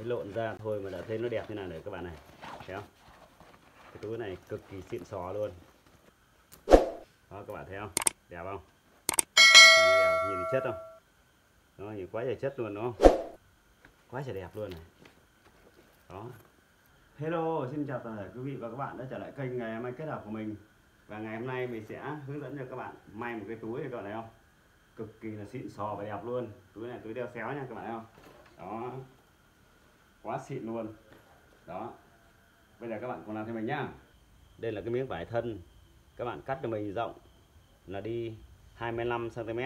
mới lộn ra thôi mà đã thấy nó đẹp như nào rồi các bạn này. Thấy không? Cái túi này cực kỳ xịn sò luôn. Đó, các bạn thấy không? Đẹp không? Đẹp. nhìn chất không? Đó nhìn quá trời chất luôn, đúng không? Quá trời đẹp luôn này. Đó. Hello, xin chào toàn thể quý vị và các bạn đã trở lại kênh ngày may kết hợp của mình. Và ngày hôm nay mình sẽ hướng dẫn cho các bạn may một cái túi này, các bạn thấy không? Cực kỳ là xịn sò và đẹp luôn. Túi này túi đeo xéo nha, các bạn thấy không? Đó quá xịn luôn. Đó. Bây giờ các bạn cùng làm theo mình nhá. Đây là cái miếng vải thân. Các bạn cắt cho mình rộng là đi 25 cm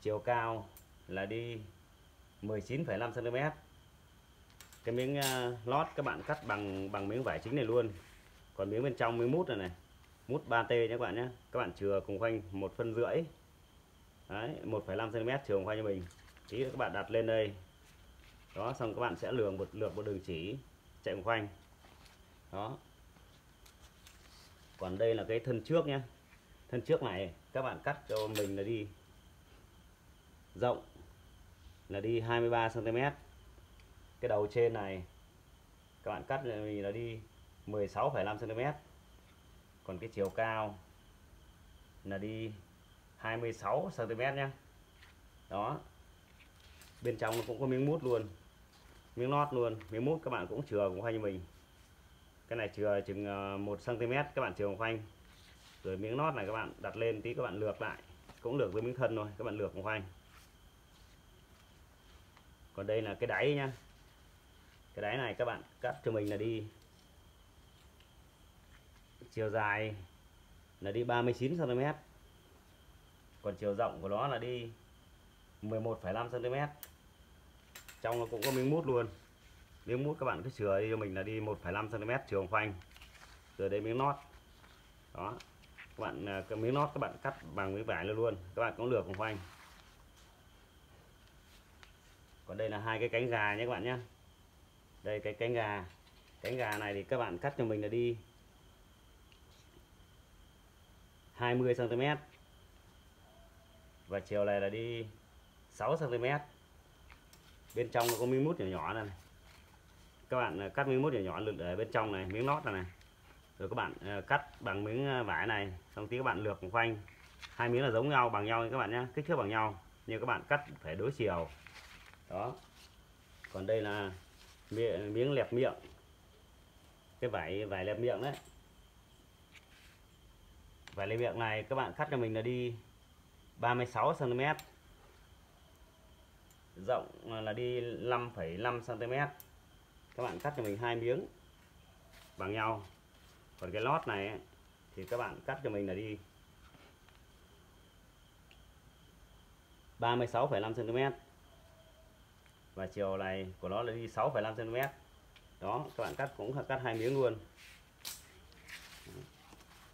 chiều cao là đi 19,5 cm cái miếng ờ, lót các bạn cắt bằng bằng miếng vải chính này luôn. Còn miếng bên trong miếng mút này này mút 3T nhé các bạn nhé. Các bạn chừa cùng khoanh một phân rưỡi. Đấy 1,5 cm chừa khoanh cho mình. Tí các bạn đặt lên đây đó xong các bạn sẽ lường một lượt một đường chỉ chạy một khoanh đó. Còn đây là cái thân trước nhé. Thân trước này các bạn cắt cho mình là đi rộng là đi 23 cm cái đầu trên này các bạn cắt là mình là đi 16,5 cm còn cái chiều cao là đi 26 cm nhé. Đó. Bên trong nó cũng có miếng mút luôn miếng nót luôn. Miếng mút các bạn cũng chừa cũng khoanh như mình. Cái này chừa chừng ờ, 1 cm các bạn chừa khoanh. Rồi miếng nót này các bạn đặt lên tí các bạn lược lại. Cũng lược với miếng thân thôi các bạn lược khoanh. Còn đây là cái đáy nhá. Cái đáy này các bạn cắt cho mình là đi chiều dài là đi 39 cm còn chiều rộng của nó là đi 11,5 cm trong nó cũng có miếng mút luôn. Miếng mút các bạn cứ sửa đi cho mình là đi 1,5 cm trường khoanh rồi đây miếng nót. Đó. Các bạn à, cái miếng nót các bạn cắt bằng miếng vải luôn luôn. Các bạn cũng lược cùng khoanh còn đây là hai cái cánh gà nhé các bạn nhé. Đây cái cánh gà. Cánh gà này thì các bạn cắt cho mình là đi 20 cm và chiều này là đi 6 cm bên trong nó có miếng mút nhỏ nhỏ này các bạn à, cắt miếng mút nhỏ nhỏ lượt ở bên trong này miếng lót này, này. Rồi các bạn à, cắt bằng miếng à, vải này xong tí các bạn lược khoanh hai miếng là giống nhau bằng nhau các bạn nhé kích thước bằng nhau. Nhưng các bạn cắt phải đối chiều. Đó. Còn đây là miếng lẹp miệng. Cái vải vải lẹp miệng đấy. Vải lẹp miệng này các bạn cắt cho mình là đi 36 cm rộng là đi 5,5 cm các bạn cắt cho mình hai miếng bằng nhau. Còn cái lót này thì các bạn cắt cho mình là đi 36,5 cm và chiều này của nó là đi 6,5 cm đó các bạn cắt cũng cắt hai miếng luôn.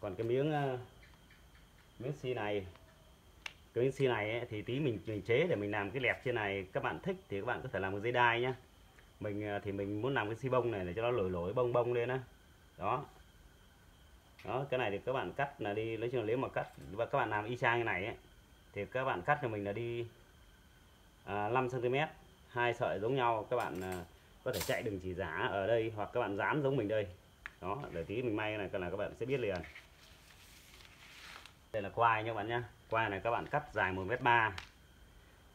Còn cái miếng ờ, miếng xi này cái miếng xi này ấy, thì tí mình mình chế để mình làm cái lẹp trên này. Các bạn thích thì các bạn có thể làm cái dây đai nhá. Mình à, thì mình muốn làm cái xi bông này để cho nó lồi lồi bông bông lên á. Đó. Đó cái này thì các bạn cắt là đi nói chung là nếu mà cắt và các bạn làm y chang như này ấy, thì các bạn cắt cho mình là đi à, 5 cm hai sợi giống nhau. Các bạn à, có thể chạy đường chỉ giả ở đây hoặc các bạn dán giống mình đây. Đó để tí mình may này là các bạn sẽ biết liền. Đây là quai nha các bạn nhé quai này các bạn cắt dài 1m3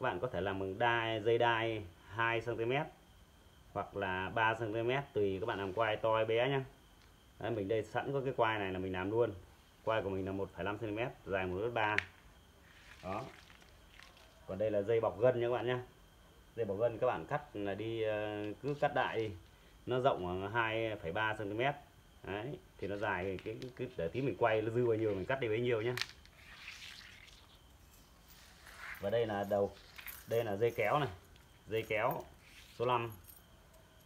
các bạn có thể làm bằng đai dây đai 2 cm hoặc là 3 cm tùy các bạn làm quai to hay bé nhé Đấy, mình đây sẵn có cái quai này là mình làm luôn. Quai của mình là 1,5 cm dài 1m3 đó. Còn đây là dây bọc gân nha các bạn nhé dây bọc gân các bạn cắt là đi ờ, cứ cắt đại đi. Nó rộng khoảng 2,3 cm đấy thì nó dài cái cái, cái để tí mình quay nó dư bao nhiêu mình cắt đi bấy nhiêu nhé và đây là đầu đây là dây kéo này dây kéo số 5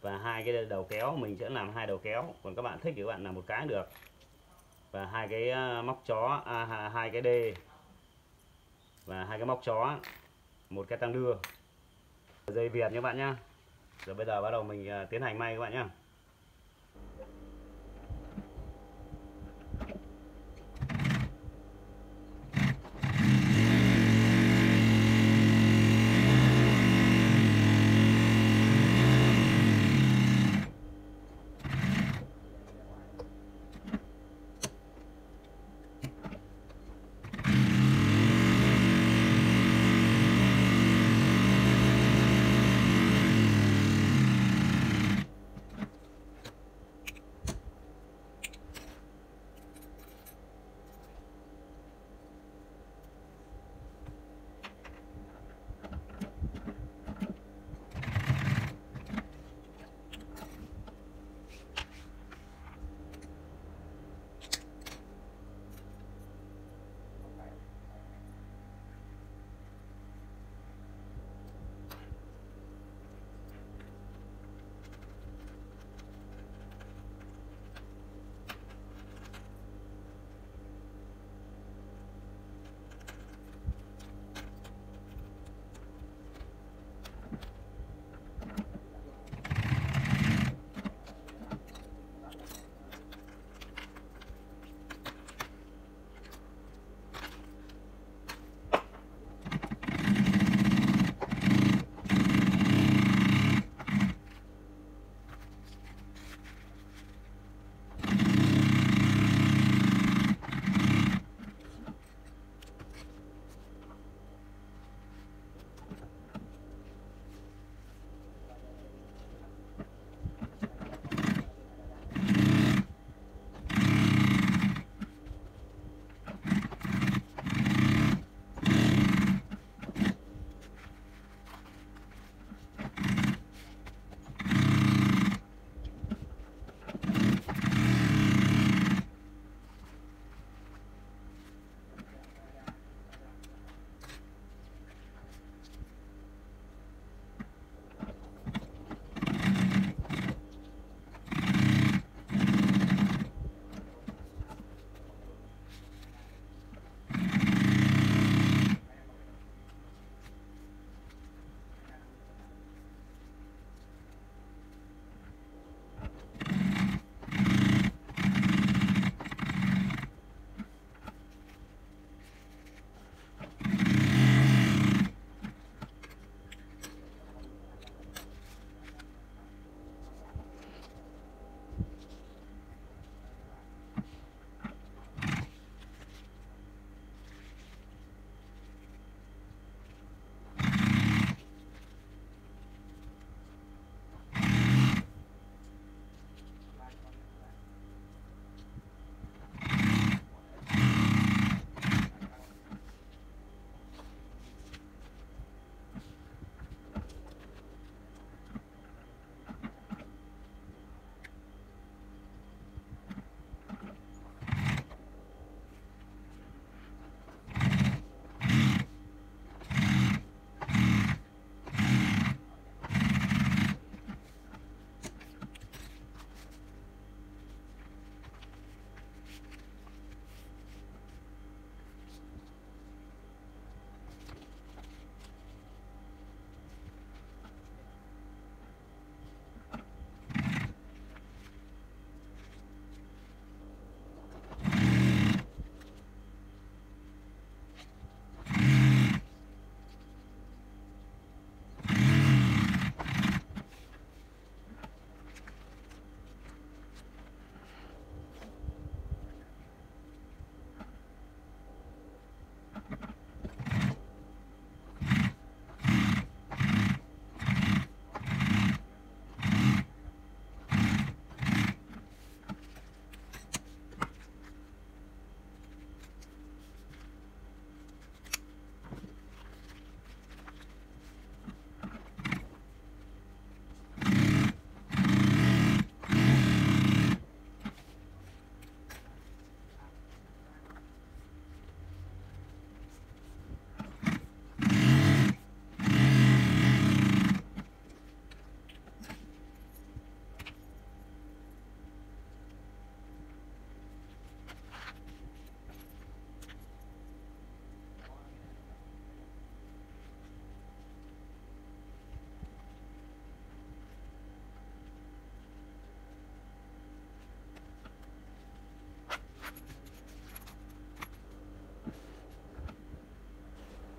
và hai cái đầu kéo mình sẽ làm hai đầu kéo. Còn các bạn thích thì các bạn làm một cái được. Và hai cái ờ, móc chó à, hai cái đê. Và hai cái móc chó một cái tăng đưa. Dây việt các bạn nhá. Rồi bây giờ bắt đầu mình ờ, tiến hành may các bạn nhá.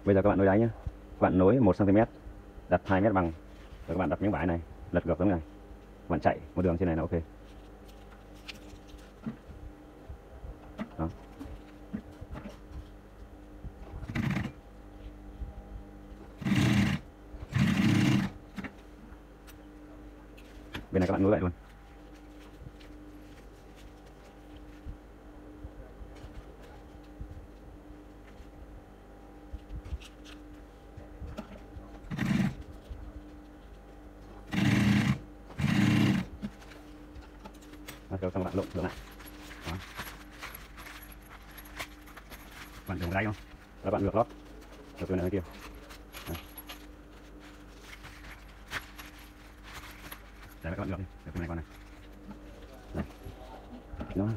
Bây giờ các bạn nối đáy nhé các bạn nối 1 cm đặt 2 mét bằng, rồi các bạn đặt miếng vải này, lật ngược giống này. Các bạn chạy một đường trên này là ok. Đó. Bên này các bạn nối lại luôn. Để các bạn ngược đi. Được cái này qua này. Đây. đó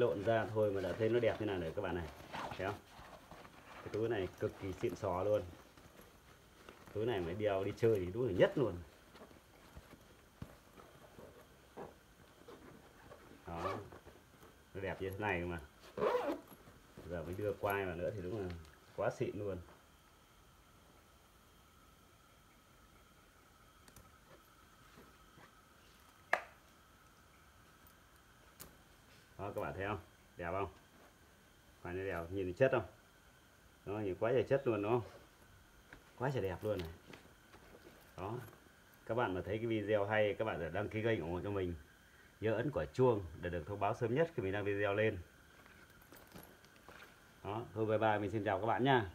lộn ra thôi mà đã thấy nó đẹp như nào rồi các bạn này. Thấy không? Cái túi này cực kỳ xịn xò luôn. Túi này mới đeo đi chơi thì đúng là nhất luôn. Đó. Nó đẹp như thế này mà. Giờ mới đưa quai vào nữa thì đúng là quá xịn luôn. Đó, các bạn thấy không? Đẹp không? Phải này đẹp, nhìn chất không? Nó nhìn quá trời chất luôn, đúng không? Quá trời đẹp luôn này. Đó, các bạn mà thấy cái video hay, các bạn đăng ký kênh ủng hộ cho mình. Nhớ ấn quả chuông để được thông báo sớm nhất khi mình đăng video lên. Đó, thôi, bye bye, mình xin chào các bạn nha.